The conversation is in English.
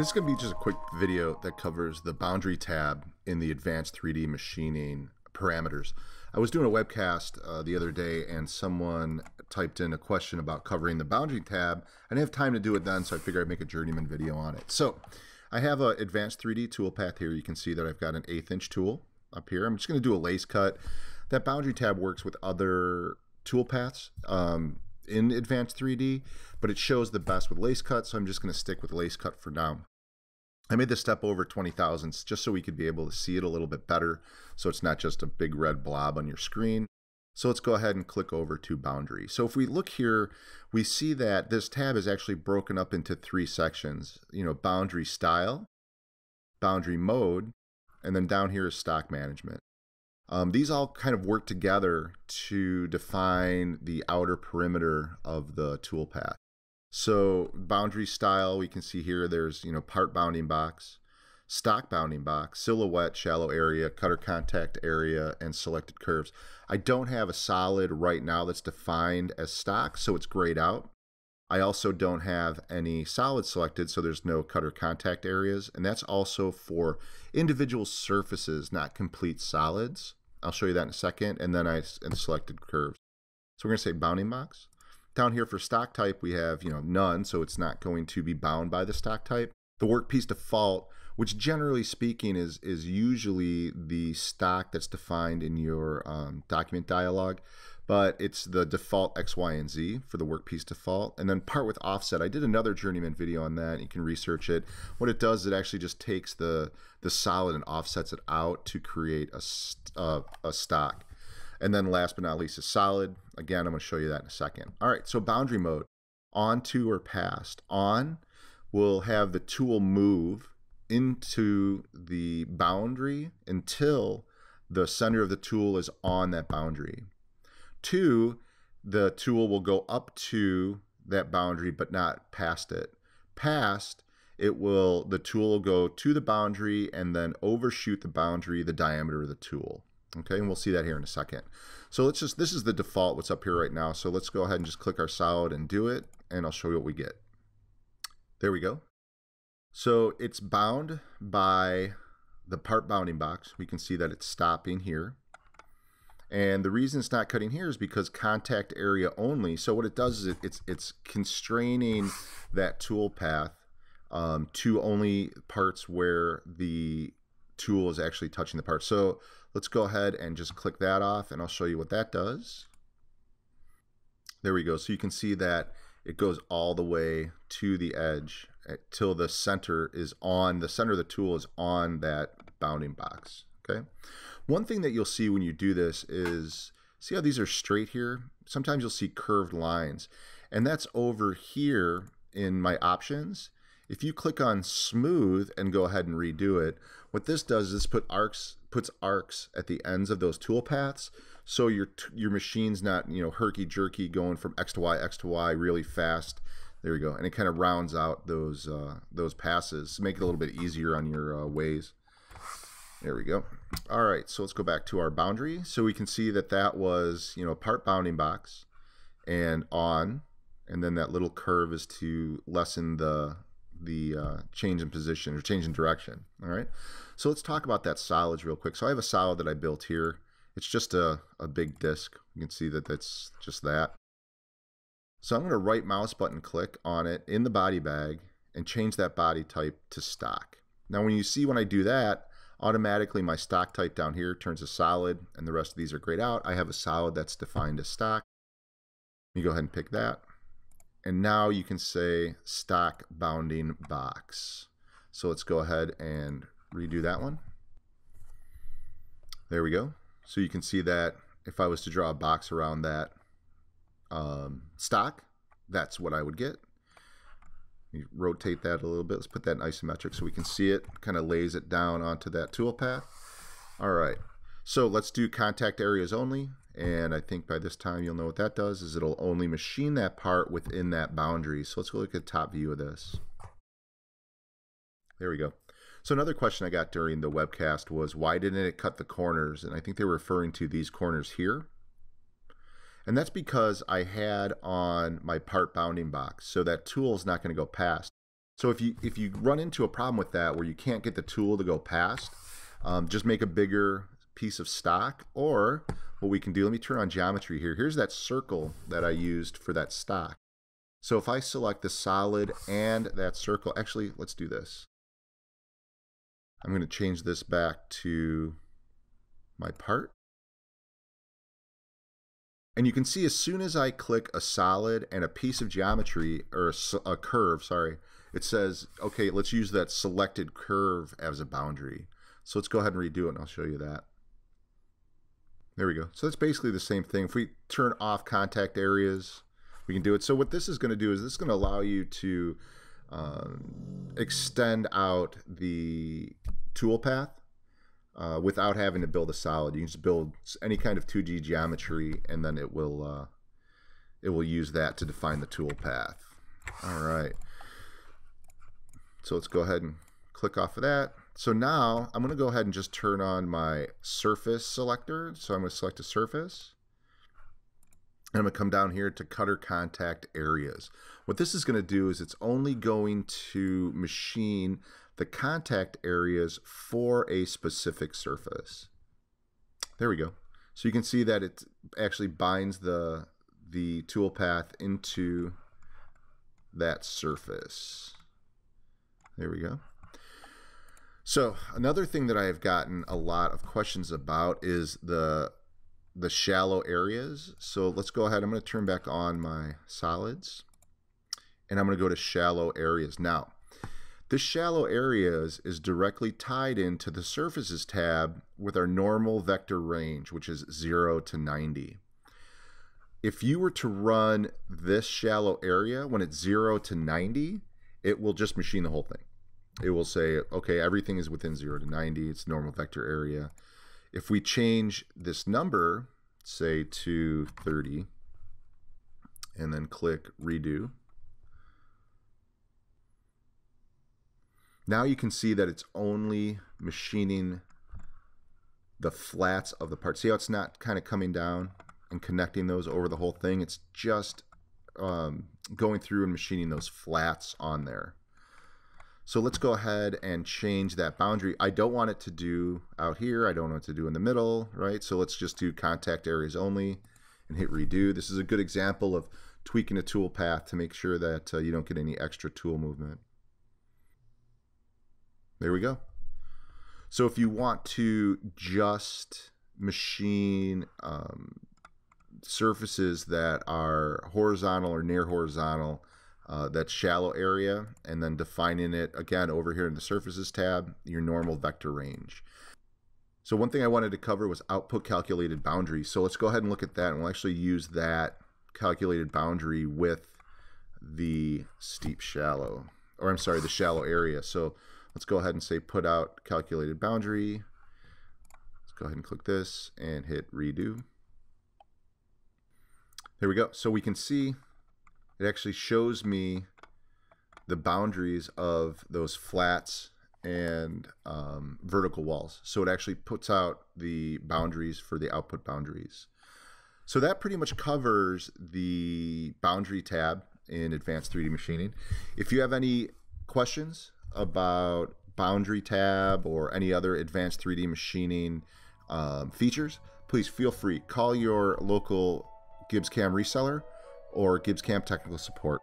This is going to be just a quick video that covers the boundary tab in the advanced 3D machining parameters. I was doing a webcast uh, the other day and someone typed in a question about covering the boundary tab. I didn't have time to do it then, so I figured I'd make a journeyman video on it. So I have an advanced 3D toolpath here. You can see that I've got an eighth inch tool up here. I'm just going to do a lace cut. That boundary tab works with other toolpaths. Um, in advanced 3D, but it shows the best with lace cut, so I'm just going to stick with lace cut for now. I made this step over 20 thousandths just so we could be able to see it a little bit better, so it's not just a big red blob on your screen. So let's go ahead and click over to boundary. So if we look here, we see that this tab is actually broken up into three sections. You know, boundary style, boundary mode, and then down here is stock management. Um, these all kind of work together to define the outer perimeter of the toolpath. So boundary style, we can see here there's, you know, part bounding box, stock bounding box, silhouette, shallow area, cutter contact area, and selected curves. I don't have a solid right now that's defined as stock, so it's grayed out. I also don't have any solid selected, so there's no cutter contact areas, and that's also for individual surfaces, not complete solids. I'll show you that in a second. And then I and selected curves. So we're to say bounding box. Down here for stock type, we have, you know, none, so it's not going to be bound by the stock type. The workpiece default, which generally speaking is, is usually the stock that's defined in your um, document dialog but it's the default X, Y, and Z for the workpiece default. And then part with offset, I did another journeyman video on that. You can research it. What it does, it actually just takes the, the solid and offsets it out to create a, uh, a stock. And then last but not least is solid. Again, I'm going to show you that in a second. All right, so boundary mode, on to or past. On will have the tool move into the boundary until the center of the tool is on that boundary. Two, the tool will go up to that boundary but not past it. Past, it will the tool will go to the boundary and then overshoot the boundary the diameter of the tool. Okay, and we'll see that here in a second. So let's just, this is the default what's up here right now. So let's go ahead and just click our solid and do it, and I'll show you what we get. There we go. So it's bound by the part bounding box. We can see that it's stopping here. And the reason it's not cutting here is because contact area only. So what it does is it, it's it's constraining that tool path um, to only parts where the tool is actually touching the part. So let's go ahead and just click that off and I'll show you what that does. There we go. So you can see that it goes all the way to the edge eh, till the center is on, the center of the tool is on that bounding box. Okay. One thing that you'll see when you do this is, see how these are straight here? Sometimes you'll see curved lines. And that's over here in my options. If you click on smooth and go ahead and redo it, what this does is put arcs puts arcs at the ends of those tool paths so your your machine's not you know herky jerky going from x to y x to y really fast there you go and it kind of rounds out those uh, those passes make it a little bit easier on your uh, ways there we go. All right, so let's go back to our boundary. So we can see that that was, you know, part bounding box and on, and then that little curve is to lessen the the uh, change in position or change in direction. All right, so let's talk about that solids real quick. So I have a solid that I built here. It's just a, a big disk. You can see that that's just that. So I'm going to right mouse button click on it in the body bag and change that body type to stock. Now when you see when I do that, automatically my stock type down here turns to solid and the rest of these are grayed out. I have a solid that's defined as stock. You go ahead and pick that. And now you can say stock bounding box. So let's go ahead and redo that one. There we go. So you can see that if I was to draw a box around that um, stock, that's what I would get. You rotate that a little bit. Let's put that in isometric so we can see it. Kind of lays it down onto that toolpath. All right. So let's do contact areas only. And I think by this time you'll know what that does is it'll only machine that part within that boundary. So let's go look at the top view of this. There we go. So another question I got during the webcast was why didn't it cut the corners? And I think they were referring to these corners here. And that's because I had on my part bounding box. So that tool is not going to go past. So if you if you run into a problem with that where you can't get the tool to go past, um, just make a bigger piece of stock or what we can do, let me turn on geometry here. Here's that circle that I used for that stock. So if I select the solid and that circle, actually, let's do this. I'm going to change this back to my part. And you can see as soon as I click a solid and a piece of geometry, or a, a curve, sorry, it says, okay, let's use that selected curve as a boundary. So let's go ahead and redo it and I'll show you that. There we go. So that's basically the same thing. If we turn off contact areas, we can do it. So what this is going to do is this is going to allow you to um, extend out the toolpath uh, without having to build a solid. You can just build any kind of 2D geometry, and then it will uh, it will use that to define the toolpath. All right. So let's go ahead and click off of that. So now I'm going to go ahead and just turn on my surface selector. So I'm going to select a surface. And I'm going to come down here to cutter contact areas. What this is going to do is it's only going to machine the contact areas for a specific surface. There we go. So you can see that it actually binds the, the toolpath into that surface. There we go. So another thing that I have gotten a lot of questions about is the the shallow areas. So let's go ahead. I'm going to turn back on my solids and I'm going to go to shallow areas. Now, this shallow areas is directly tied into the surfaces tab with our normal vector range, which is 0 to 90. If you were to run this shallow area when it's 0 to 90, it will just machine the whole thing it will say, okay, everything is within 0 to 90. It's normal vector area. If we change this number, say to 30, and then click redo, now you can see that it's only machining the flats of the part. See how it's not kind of coming down and connecting those over the whole thing? It's just um, going through and machining those flats on there. So let's go ahead and change that boundary. I don't want it to do out here. I don't want it to do in the middle, right? So let's just do contact areas only and hit redo. This is a good example of tweaking a tool path to make sure that uh, you don't get any extra tool movement. There we go. So if you want to just machine um, surfaces that are horizontal or near horizontal, uh, that shallow area and then defining it again over here in the surfaces tab, your normal vector range. So one thing I wanted to cover was output calculated boundary. So let's go ahead and look at that and we'll actually use that calculated boundary with the steep shallow, or I'm sorry, the shallow area. So let's go ahead and say put out calculated boundary. Let's go ahead and click this and hit redo. There we go. So we can see it actually shows me the boundaries of those flats and um, vertical walls. So it actually puts out the boundaries for the output boundaries. So that pretty much covers the boundary tab in advanced 3D machining. If you have any questions about boundary tab or any other advanced 3D machining um, features, please feel free. Call your local GibbsCam reseller or GibbsCAM technical support.